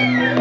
Yeah.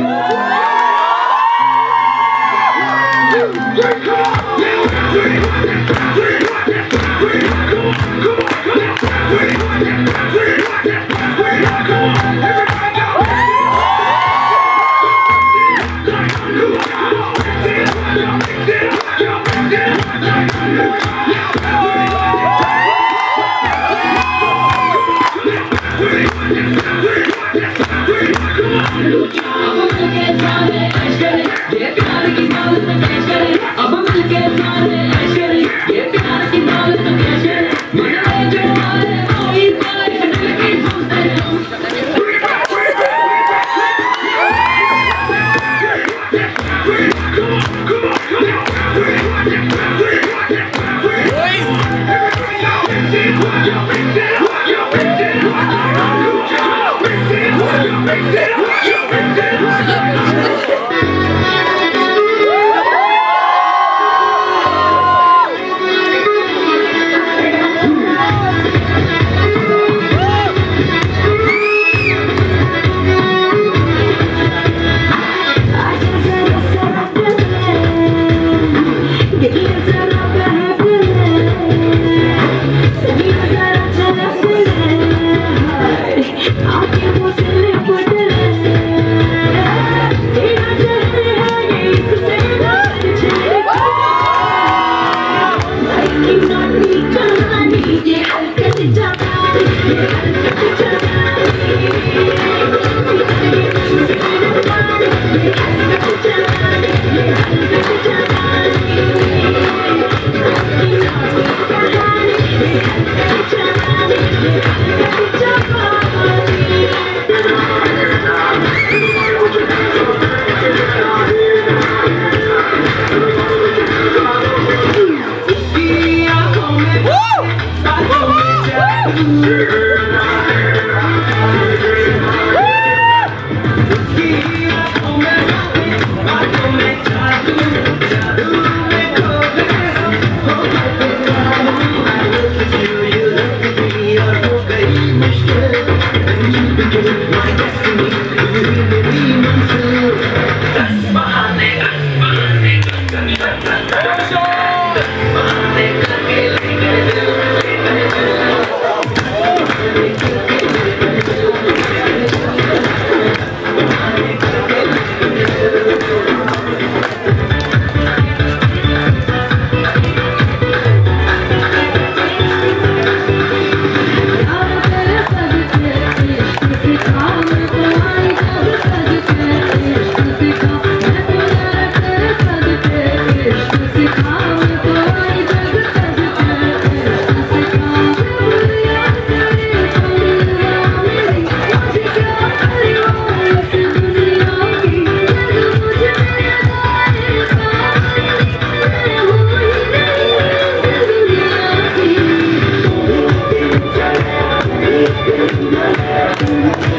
That's my nigga. That's my nigga. Yeah.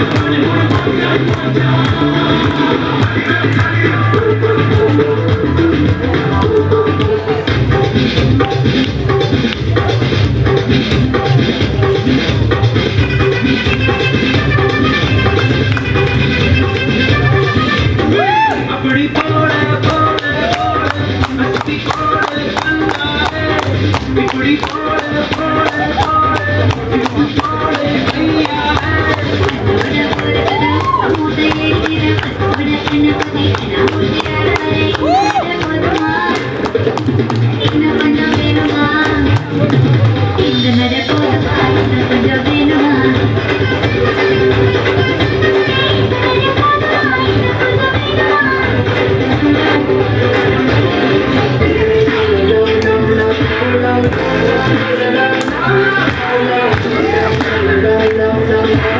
我让你不能忘掉，忘掉。no, no, no.